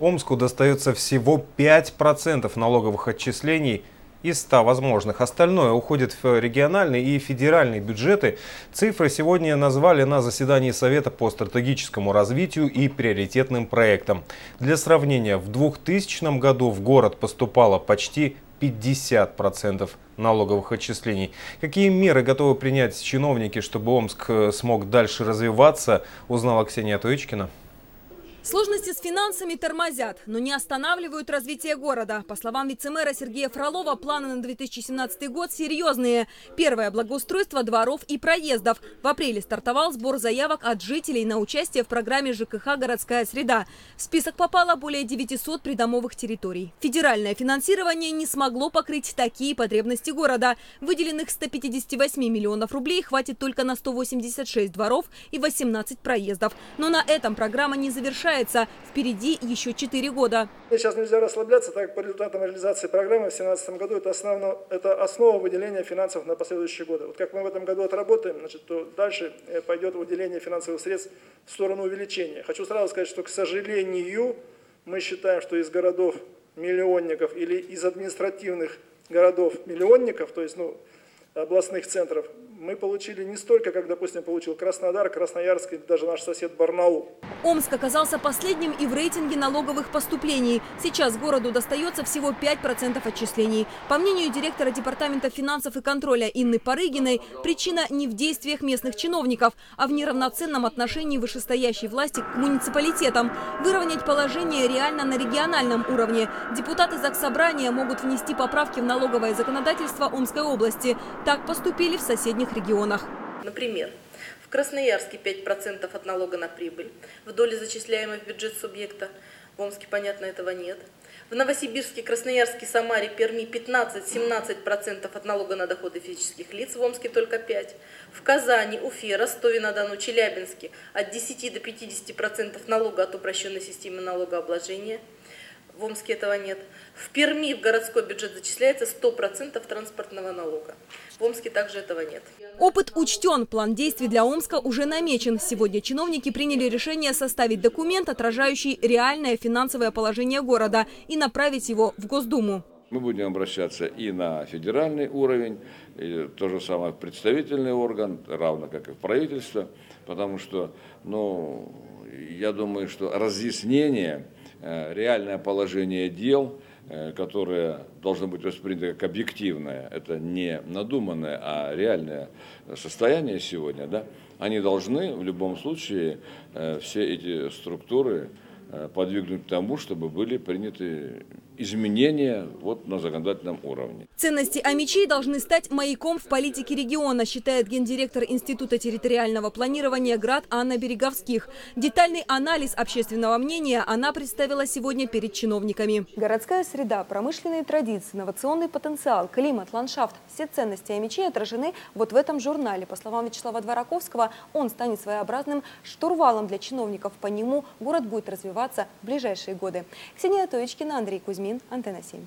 Омску достается всего 5% налоговых отчислений из 100 возможных. Остальное уходит в региональные и федеральные бюджеты. Цифры сегодня назвали на заседании Совета по стратегическому развитию и приоритетным проектам. Для сравнения, в 2000 году в город поступало почти 50% налоговых отчислений. Какие меры готовы принять чиновники, чтобы Омск смог дальше развиваться, узнала Ксения Туечкина. Сложности с финансами тормозят, но не останавливают развитие города. По словам вице-мэра Сергея Фролова, планы на 2017 год серьезные. Первое – благоустройство дворов и проездов. В апреле стартовал сбор заявок от жителей на участие в программе ЖКХ «Городская среда». В список попало более 900 придомовых территорий. Федеральное финансирование не смогло покрыть такие потребности города. Выделенных 158 миллионов рублей хватит только на 186 дворов и 18 проездов. Но на этом программа не завершается завершается. Впереди еще 4 года. Сейчас нельзя расслабляться, так по результатам реализации программы в 2017 году это, основно, это основа выделения финансов на последующие годы. Вот как мы в этом году отработаем, значит, то дальше э, пойдет выделение финансовых средств в сторону увеличения. Хочу сразу сказать, что, к сожалению, мы считаем, что из городов миллионников или из административных городов миллионников, то есть ну, областных центров, мы получили не столько, как, допустим, получил Краснодар, Красноярск и даже наш сосед Барнаул. Омск оказался последним и в рейтинге налоговых поступлений. Сейчас городу достается всего 5% отчислений. По мнению директора Департамента финансов и контроля Инны Парыгиной, причина не в действиях местных чиновников, а в неравноценном отношении вышестоящей власти к муниципалитетам. Выровнять положение реально на региональном уровне. Депутаты Заксобрания могут внести поправки в налоговое законодательство Омской области. Так поступили в соседних регионах. Например, в Красноярске 5% от налога на прибыль в доле зачисляемой в бюджет субъекта. В Омске, понятно, этого нет. В Новосибирске, Красноярске, Самаре, Перми 15-17% от налога на доходы физических лиц, в Омске только 5%. В Казани, Уфе, Ростове-на-Дону, Челябинске от 10 до 50% налога от упрощенной системы налогообложения – в Омске этого нет. В Перми в городской бюджет зачисляется 100% транспортного налога. В Омске также этого нет. Опыт учтен. План действий для Омска уже намечен. Сегодня чиновники приняли решение составить документ, отражающий реальное финансовое положение города, и направить его в Госдуму. Мы будем обращаться и на федеральный уровень, и то же самое представительный орган, равно как и в правительство, потому что, ну, я думаю, что разъяснение реальное положение дел, э, которое должно быть воспринято как объективное, это не надуманное, а реальное состояние сегодня, да, они должны в любом случае э, все эти структуры подвигнуть к тому, чтобы были приняты изменения вот на законодательном уровне. Ценности Амичей должны стать маяком в политике региона, считает гендиректор Института территориального планирования ГРАД Анна Береговских. Детальный анализ общественного мнения она представила сегодня перед чиновниками. Городская среда, промышленные традиции, инновационный потенциал, климат, ландшафт – все ценности Амичей отражены вот в этом журнале. По словам Вячеслава Двораковского, он станет своеобразным штурвалом для чиновников. По нему город будет развиваться в ближайшие годы. Ксения Тоечкина, Андрей Кузьмин. Антенна 7.